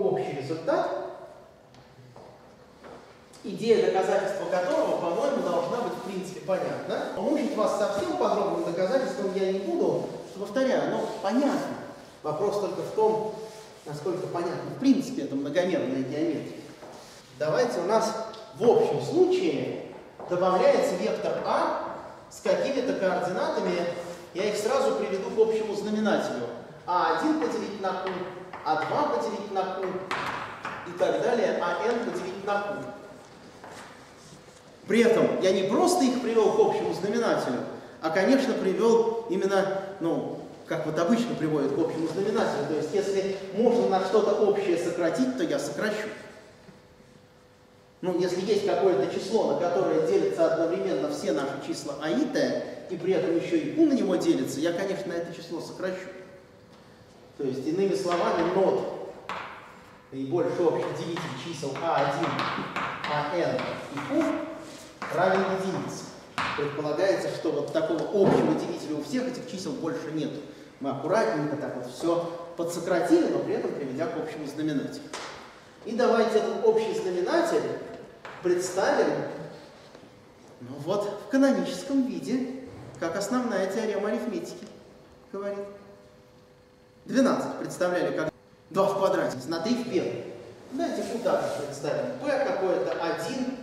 общий результат, идея доказательства которого, по-моему, должна быть в принципе понятна. Мучить вас совсем подробным доказательством я не буду, что, повторяю, оно понятно. Вопрос только в том, насколько понятно в принципе это многомерная геометрия. Давайте у нас в общем случае добавляется вектор А с какими-то координатами, я их сразу приведу к общему знаменателю. А1 поделить на q, А2 поделить на q и так далее, АН поделить на q. При этом я не просто их привел к общему знаменателю, а, конечно, привел именно, ну, как вот обычно приводят к общему знаменателю. То есть, если можно на что-то общее сократить, то я сокращу. Ну, если есть какое-то число, на которое делятся одновременно все наши числа а и t, и при этом еще и q на него делится, я, конечно, это число сокращу. То есть, иными словами, нот наибольший общий делитель чисел а1, ан и q равен единице. Предполагается, что вот такого общего делителя у всех этих чисел больше нет. Мы аккуратненько так вот все подсократили, но при этом приведя к общему знаменателю. И давайте этот общий знаменатель представим ну вот в каноническом виде, как основная теорема арифметики говорит. 12 представляли как 2 в квадрате на 3 в первой. Давайте куда представим. p какое-то 1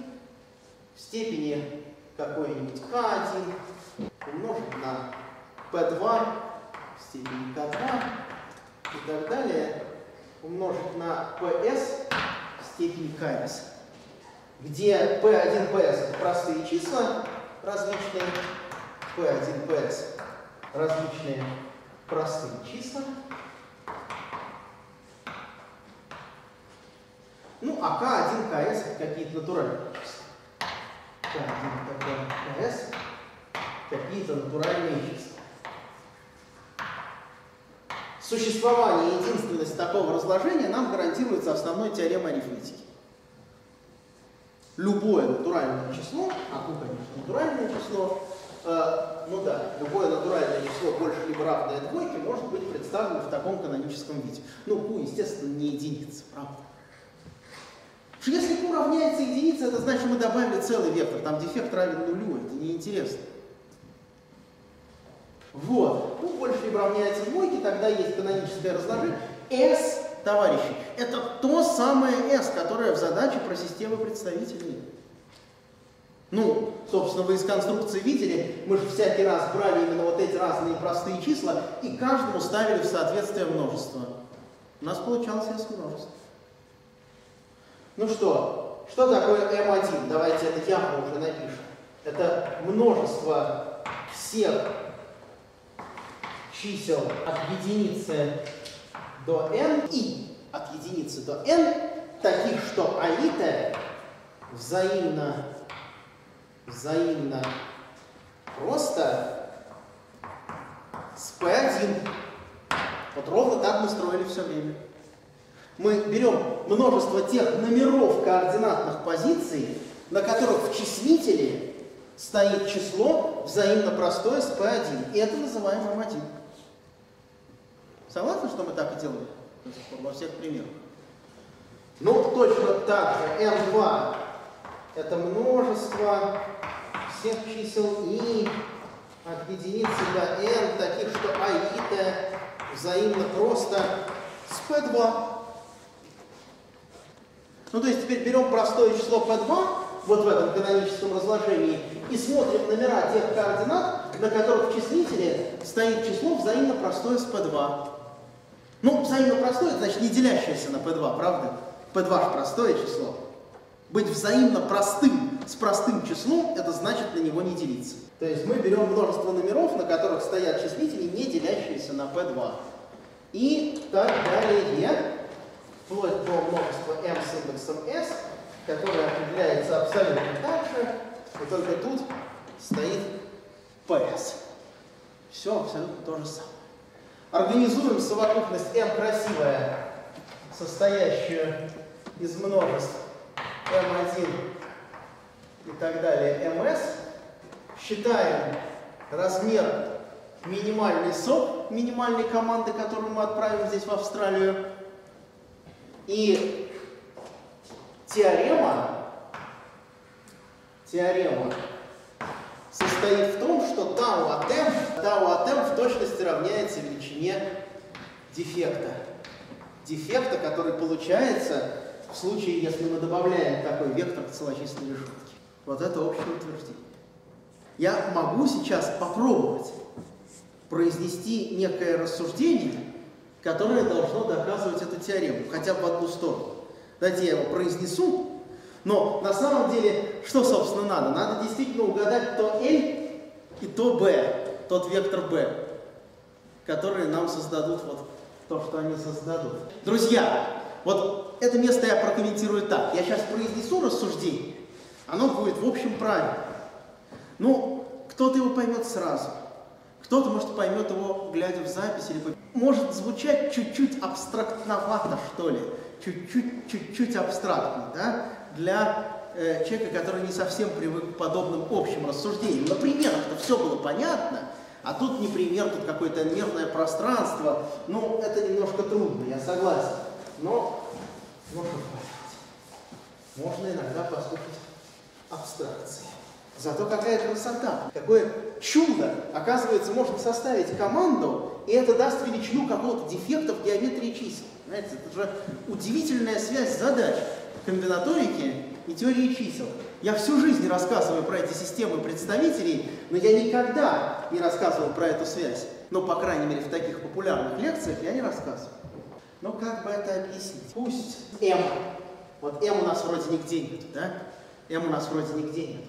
в степени какой-нибудь k1 умножить на p2 в степени k2 и так далее умножить на ps в степени ks, где p1, ps это простые числа различные, p1, ps различные простые числа. Ну, а k1, ks это какие-то натуральные числа. К1, К2, КС какие-то натуральные числа. Существование и единственность такого разложения нам гарантируется основной теоремой арифметики. Любое натуральное число, а ну, конечно, натуральное число, э, ну да, любое натуральное число больше либо равное двойке может быть представлено в таком каноническом виде. Ну, q, естественно, не единица, правда? если q равняется единице, это значит, мы добавили целый вектор, там дефект равен нулю, это неинтересно. Вот. Ну, больше либо равняется двойке, тогда есть каноническое разложение. S, товарищи, это то самое S, которое в задаче про систему представителей. Ну, собственно, вы из конструкции видели, мы же всякий раз брали именно вот эти разные простые числа и каждому ставили в соответствие множество. У нас получалось S множество. Ну что, что такое m1? Давайте это явно уже напишем. Это множество всех чисел от единицы до n и от единицы до n, таких, что аита взаимно, взаимно просто с p1. Вот ровно так мы строили все время. Мы берем множество тех номеров координатных позиций, на которых в числителе стоит число взаимно простое с P1. И это называем M1. Согласны, что мы так и делаем во всех примерах? Ну, точно так же M2 это множество всех чисел и от единицы до n, таких, что аита взаимно просто с P2. Ну, то есть теперь берем простое число p2, вот в этом каноническом разложении, и смотрим номера тех координат, на которых в числителе стоит число взаимно простое с p2. Ну, взаимно простое, значит не делящееся на p2, правда? p2 же простое число. Быть взаимно простым с простым числом, это значит на него не делиться. То есть мы берем множество номеров, на которых стоят числители, не делящиеся на p2. И так далее вплоть до множества m с индексом s, которое определяется абсолютно так же, и только тут стоит ps. Все абсолютно то же самое. Организуем совокупность m красивая, состоящую из множеств m1 и так далее ms. Считаем размер минимальный сок минимальной команды, которую мы отправим здесь в Австралию. И теорема, теорема состоит в том, что тау от m, тау от m в точности равняется величине дефекта. Дефекта, который получается в случае, если мы добавляем такой вектор к целочисленной решетке. Вот это общее утверждение. Я могу сейчас попробовать произнести некое рассуждение, которое должно доказывать эту теорему, хотя бы в одну сторону. Давайте я его произнесу, но на самом деле, что, собственно, надо? Надо действительно угадать то L и то B, тот вектор B, которые нам создадут вот то, что они создадут. Друзья, вот это место я прокомментирую так. Я сейчас произнесу рассуждение, оно будет в общем правильно. Ну, кто-то его поймет сразу, кто-то, может, поймет его, глядя в запись, или может звучать чуть-чуть абстрактновато, что ли, чуть-чуть, чуть-чуть абстрактно, да, для э, человека, который не совсем привык к подобным общим рассуждениям. На примерах-то все было понятно, а тут не пример, тут какое-то нервное пространство. Ну, это немножко трудно, я согласен. Но можно Можно иногда послушать абстракции. Зато какая красота, какое чудо! Оказывается, можно составить команду, и это даст величину какого-то дефекта в геометрии чисел. Знаете, это же удивительная связь задач комбинаторики и теории чисел. Я всю жизнь рассказываю про эти системы представителей, но я никогда не рассказывал про эту связь. Но, по крайней мере, в таких популярных лекциях я не рассказываю. Но как бы это объяснить? Пусть m, вот m у нас вроде нигде нет, да? m у нас вроде нигде нет.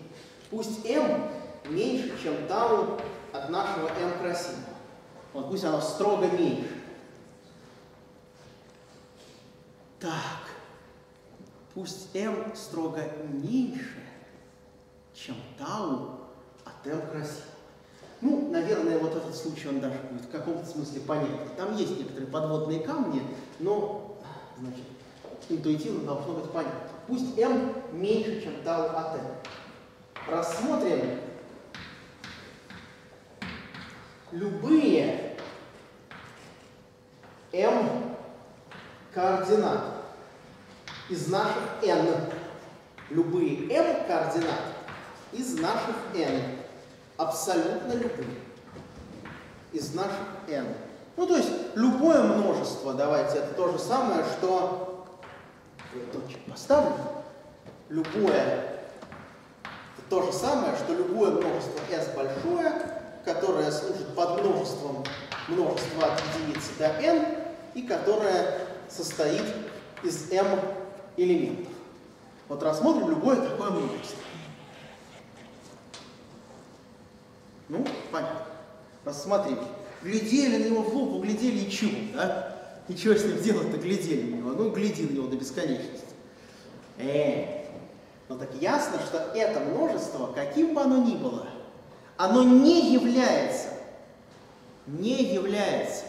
Пусть m меньше, чем тау от нашего m красивого. Вот пусть оно строго меньше. Так, пусть m строго меньше, чем тау от m красивого. Ну, наверное, вот этот случай, он даже будет в каком-то смысле понятен. Там есть некоторые подводные камни, но, значит, интуитивно должно быть понятно. Пусть m меньше, чем тау от m рассмотрим любые m координат из наших n. Любые m координат из наших n. Абсолютно любые. Из наших n. Ну, то есть, любое множество, давайте, это то же самое, что... Точек поставлю. Любое то же самое, что любое множество s большое, которое служит под множеством множества от единицы до n, и которое состоит из m элементов. Вот рассмотрим любое такое множество. Ну, понятно. Рассмотрим. Глядели на него в лупу, глядели и чего, да? Ничего с ним делать-то глядели на него. Ну, гляди на него до бесконечности. Э, но так ясно, что это множество, каким бы оно ни было, оно не является, не является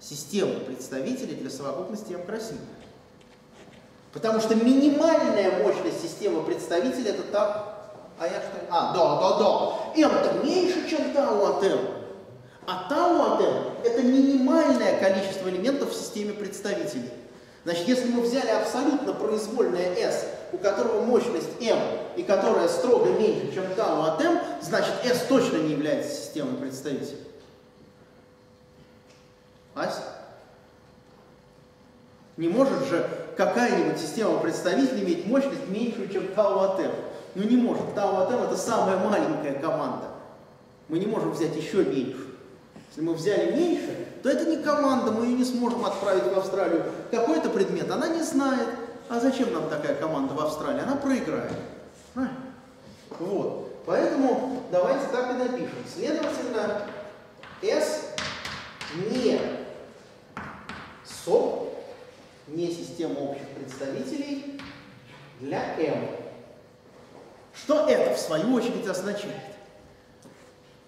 системой представителей для совокупности m красивых. Потому что минимальная мощность системы представителей это так, а я что? А, да, да, да. m это меньше, чем тау от m. А тау от m это минимальное количество элементов в системе представителей. Значит, если мы взяли абсолютно произвольное S, у которого мощность m и которая строго меньше, чем тау от m, значит S точно не является системой представителей. Ась? Не может же какая-нибудь система представителей иметь мощность меньшую, чем тау от m. Ну не может. Тау m это самая маленькая команда. Мы не можем взять еще меньше. Если мы взяли меньше, то это не команда, мы ее не сможем отправить в Австралию. Какой-то предмет она не знает. А зачем нам такая команда в Австралии? Она проиграет. Вот. Поэтому давайте так и напишем. Следовательно, S не СОП, не система общих представителей для M. Что это в свою очередь означает?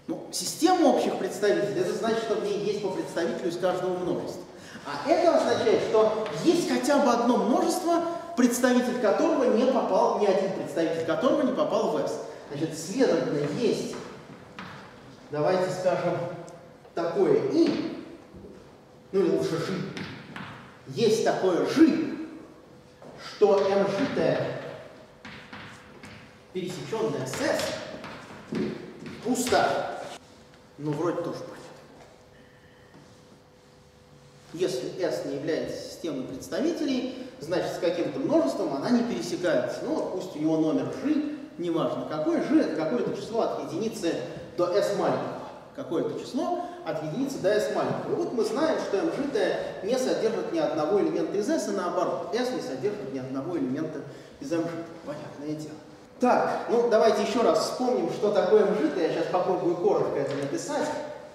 Ну, система общих представителей, это значит, что в ней есть по представителю из каждого множества. А это означает, что есть хотя бы одно множество, представитель которого не попал, ни один представитель которого не попал в S. Значит, следовательно, есть, давайте скажем, такое И, ну или лучше Жи. Есть такое Жи, что mgt пересеченная с s пуста. Ну, вроде тоже понятно. Если S не является системой представителей, значит, с каким-то множеством она не пересекается. Ну, пусть у него номер G, неважно какой, G это какое-то число от единицы до S маленького. Какое-то число от единицы до S маленького. И вот мы знаем, что MG не содержит ни одного элемента из S, и наоборот, S не содержит ни одного элемента из MG. Понятное дело. Так, ну давайте еще раз вспомним, что такое MG. Я сейчас попробую коротко это написать.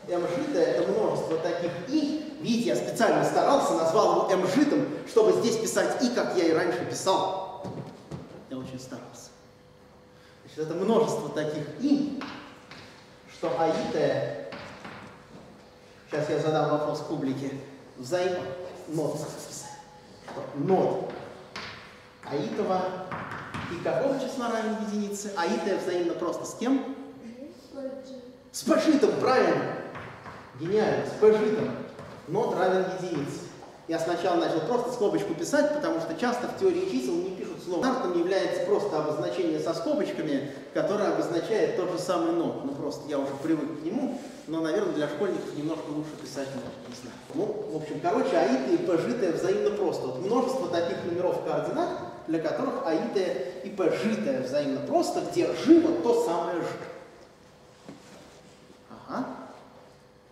MG это множество таких и. Видите, я специально старался, назвал его MG, чтобы здесь писать и, как я и раньше писал. Я очень старался. Значит, это множество таких и, что аитая, сейчас я задам вопрос публике, взаимно, нот записать, нот аитова и какого числа равен единице? Аитая взаимно просто с кем? С пошитом, правильно. Гениально, с пошитом. Нот равен единице. Я сначала начал просто скобочку писать, потому что часто в теории чисел не пишут слово. Стандартом является просто обозначение со скобочками, которое обозначает тот же самый нот. Ну просто я уже привык к нему, но, наверное, для школьников немножко лучше писать можно, не знаю. Ну, в общем, короче, аиты и пожитые взаимно просто. Вот множество таких номеров координат, для которых аитая и пожитая взаимно просто, где жи вот то самое ж. Ага.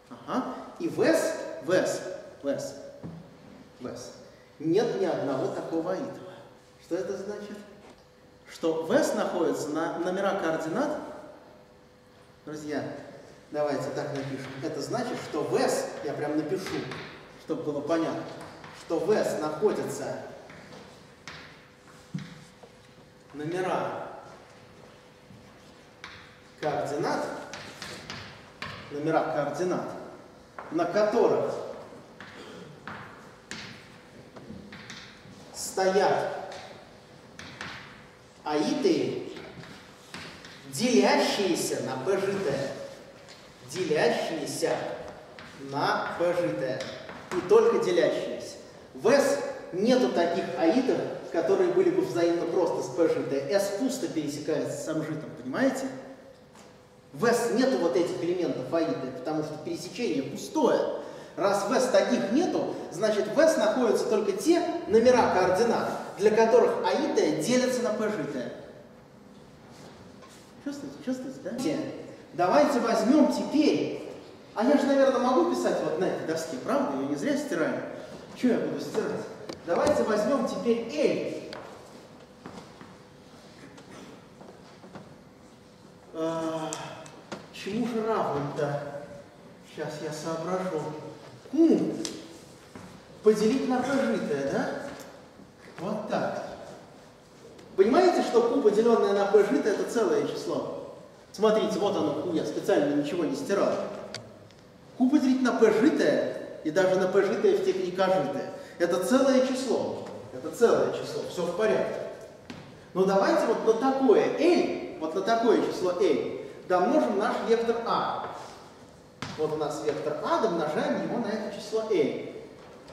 Ага. И вес, вес, вес, вес. Нет ни одного такого аитова. Что это значит? Что вес находится на номера координат. Друзья, давайте так напишем. Это значит, что вес, я прям напишу, чтобы было понятно, что вес находится номера. Координат, номера координат, на которых стоят аиты, делящиеся на pgt, делящиеся на pgt, и только делящиеся. В S нету таких аитов, которые были бы взаимно просто P S пусто пересекается с самжитом, понимаете? В S нету вот этих элементов аиты, потому что пересечение пустое. Раз в S таких нету, значит в S находятся только те номера координат, для которых аиты делятся на P Чувствуете, чувствуете, да? Давайте возьмем теперь, а я же, наверное, могу писать вот на этой доске, правда? Я не зря стираю. Что я буду стирать? Давайте возьмем теперь L. А, чему же равным-то? Сейчас я соображу. Q поделить на прожитое, да? Вот так. Понимаете, что Q, поделенное на прожитое, это целое число? Смотрите, вот оно Q, я специально ничего не стирал. Q поделить на P житое, и даже на P житое в K житое. Это целое число. Это целое число. Все в порядке. Но давайте вот на такое L, вот на такое число L, домножим наш вектор А. Вот у нас вектор А, домножаем его на это число L.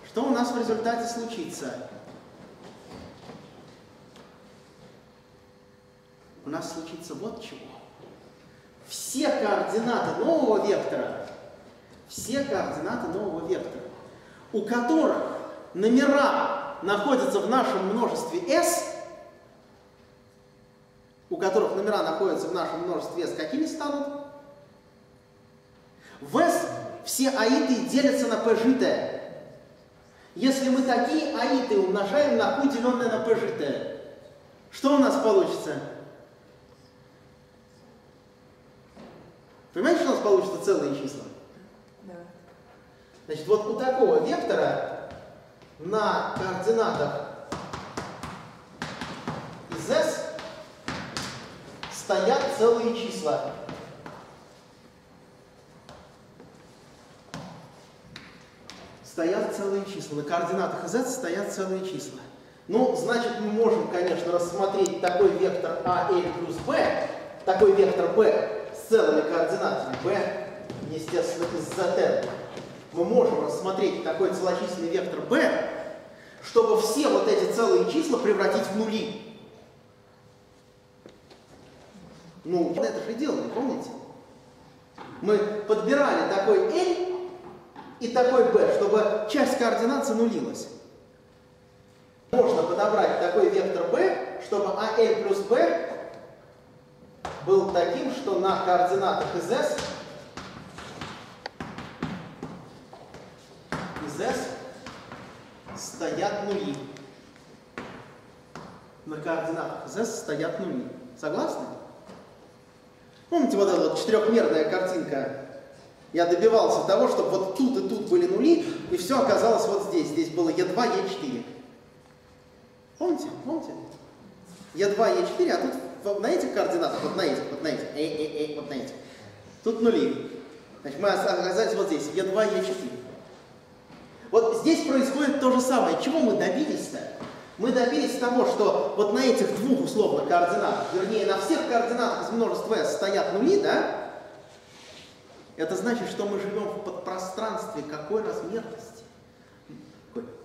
Что у нас в результате случится? У нас случится вот чего. Все координаты нового вектора, все координаты нового вектора, у которых номера находятся в нашем множестве S, у которых номера находятся в нашем множестве S, какими станут? В S все аиты делятся на P житое. Если мы такие аиты умножаем на Q, деленное на P житое, что у нас получится? Понимаете, что у нас получится целые числа? Да. Значит, вот у такого вектора на координатах S стоят целые числа. Стоят целые числа. На координатах S стоят целые числа. Ну, значит, мы можем, конечно, рассмотреть такой вектор AL плюс B, такой вектор B с целыми координатами B, естественно, из ZN мы можем рассмотреть такой целочисленный вектор b, чтобы все вот эти целые числа превратить в нули. Ну, это же делали, помните? Мы подбирали такой L и такой B, чтобы часть координат занулилась. Можно подобрать такой вектор B, чтобы AL плюс B был таким, что на координатах из S S стоят нули. На координатах S стоят нули. Согласны? Помните вот эта вот четырехмерная картинка? Я добивался того, чтобы вот тут и тут были нули, и все оказалось вот здесь. Здесь было Е2, Е4. Помните? Помните? Е2, Е4, а тут на этих координатах, вот на этих, вот на этих, э, э, э, вот на этих. Тут нули. Значит, мы оказались вот здесь, Е2, Е4. Здесь происходит то же самое. Чего мы добились-то? Мы добились того, что вот на этих двух условно координатах, вернее, на всех координатах из множества S стоят нули, да? Это значит, что мы живем в подпространстве какой размерности?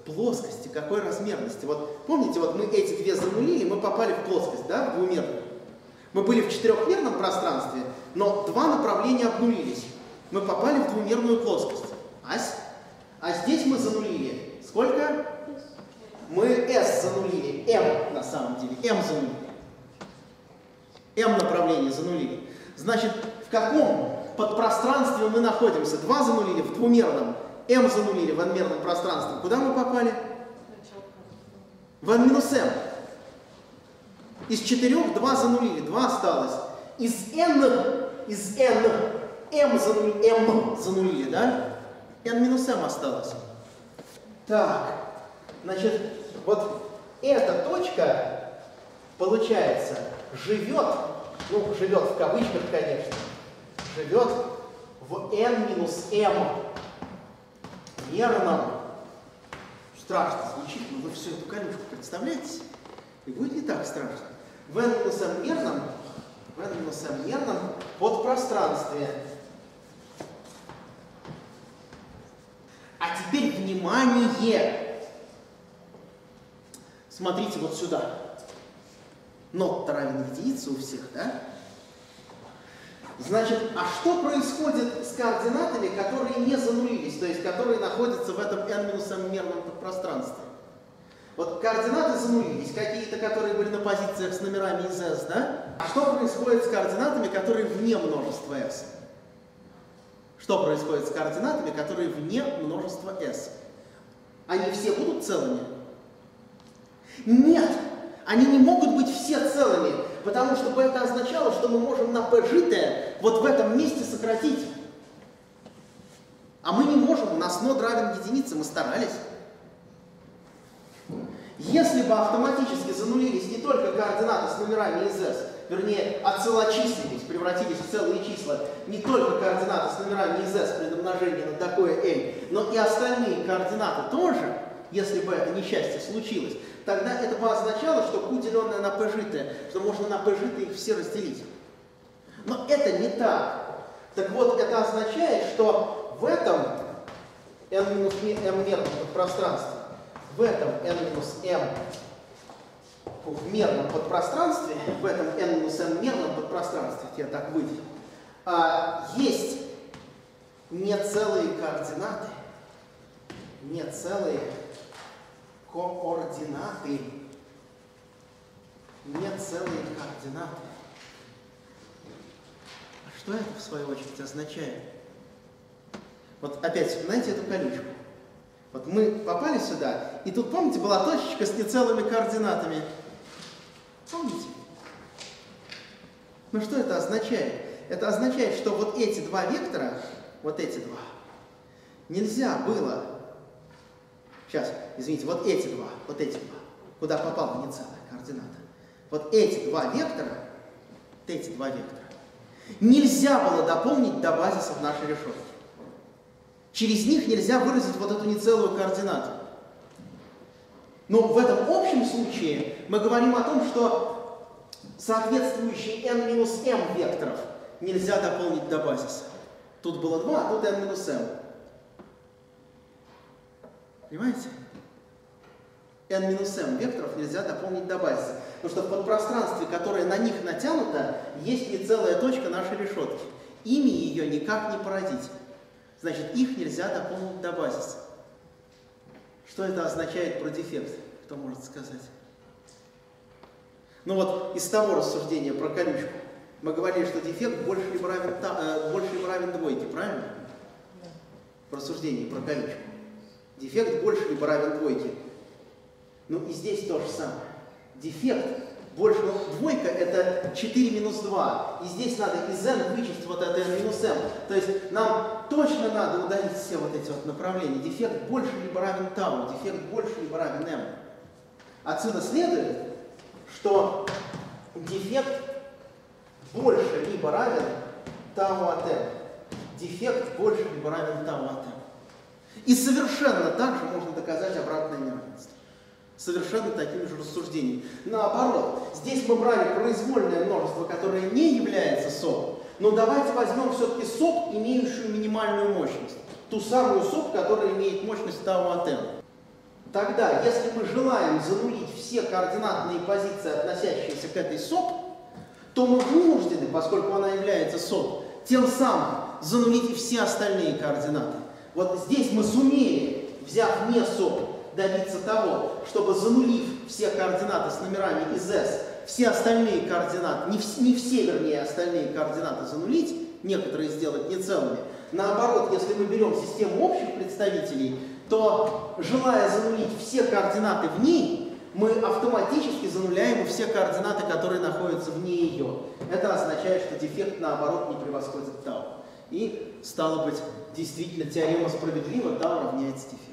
Плоскости, какой размерности? Вот помните, вот мы эти две занулили, мы попали в плоскость, да, в двумерную. Мы были в четырехмерном пространстве, но два направления обнулились. Мы попали в двумерную плоскость. Ась? А здесь мы занулили. Сколько? Мы S занулили, M на самом деле, M занулили. M направление занулили. Значит, в каком подпространстве мы находимся? Два занулили в двумерном, M занулили в n-мерном пространстве. Куда мы попали? В n минус m. Из четырех два занулили, два осталось. Из n, из n, m занулили, m занулили, да? N минус m осталось. Так, значит, вот эта точка, получается, живет, ну, живет в кавычках, конечно, живет в n минус m мерном. Страшно звучит, но вы всю эту колючку представляете? И будет не так страшно. В n минус m мерном, в n минус m мерном подпространстве. А теперь внимание! Смотрите вот сюда. Нот равен у всех, да? Значит, а что происходит с координатами, которые не занулились, то есть которые находятся в этом n-m мерном пространстве? Вот координаты занулились, какие-то, которые были на позициях с номерами из S, да? А что происходит с координатами, которые вне множества S? Что происходит с координатами, которые вне множества S? Они все будут целыми? Нет! Они не могут быть все целыми, потому что это означало, что мы можем на p житое вот в этом месте сократить. А мы не можем, у нас нод равен единице, мы старались. Если бы автоматически занулились не только координаты с номерами из S, вернее, оцелочислились, превратились в целые числа, не только координаты с номерами из S при домножении на такое n, но и остальные координаты тоже, если бы это несчастье случилось, тогда это бы означало, что Q деленное на P житое, что можно на P житое их все разделить. Но это не так. Так вот, это означает, что в этом n минус m мерном подпространстве, в этом n минус m в мерном подпространстве, в этом n минус m мерном подпространстве, я так выделил, а, есть не целые координаты, не целые координаты, не целые координаты. А что это, в свою очередь, означает? Вот опять вспоминайте эту колючку. Вот мы попали сюда, и тут, помните, была точечка с нецелыми координатами. Помните? Ну что это означает? Это означает, что вот эти два вектора, вот эти два, нельзя было Сейчас, извините, вот эти два, вот эти два, куда попала нецелая координата. Вот эти два вектора, вот эти два вектора, нельзя было дополнить до базиса в нашей решетке. Через них нельзя выразить вот эту нецелую координату. Но в этом общем случае мы говорим о том, что соответствующие n-m векторов нельзя дополнить до базиса. Тут было 2, а тут n-m. Понимаете? n-m векторов нельзя дополнить до базиса. Потому что в подпространстве, которое на них натянуто, есть не целая точка нашей решетки. Ими ее никак не породить. Значит, их нельзя дополнить до базиса. Что это означает про дефект? Кто может сказать? Ну вот из того рассуждения про колючку мы говорили, что дефект больше либо равен, э, больше либо равен двойке, правильно? Да. В рассуждении про колючку. Дефект больше либо равен двойке. Ну и здесь то же самое. Дефект больше, двойка это 4 минус 2. И здесь надо из n вычесть вот это n минус m. То есть нам точно надо удалить все вот эти вот направления. Дефект больше либо равен тау, дефект больше либо равен m. Отсюда следует, что дефект больше либо равен тау от m. Дефект больше либо равен тау от m. И совершенно так же можно доказать обратное неравенство совершенно такими же рассуждениями. Наоборот, здесь мы брали произвольное множество, которое не является СОП, но давайте возьмем все-таки СОП, имеющую минимальную мощность. Ту самую СОП, которая имеет мощность тау от n. Тогда, если мы желаем занулить все координатные позиции, относящиеся к этой СОП, то мы вынуждены, поскольку она является СОП, тем самым занулить и все остальные координаты. Вот здесь мы сумели, взяв не СОП, добиться того, чтобы занулив все координаты с номерами из S, все остальные координаты, не, в, не все, вернее, остальные координаты занулить, некоторые сделать нецелыми. Наоборот, если мы берем систему общих представителей, то, желая занулить все координаты в ней, мы автоматически зануляем все координаты, которые находятся вне ее. Это означает, что дефект, наоборот, не превосходит тау. И, стало быть, действительно теорема справедлива, тау равняется дефекту.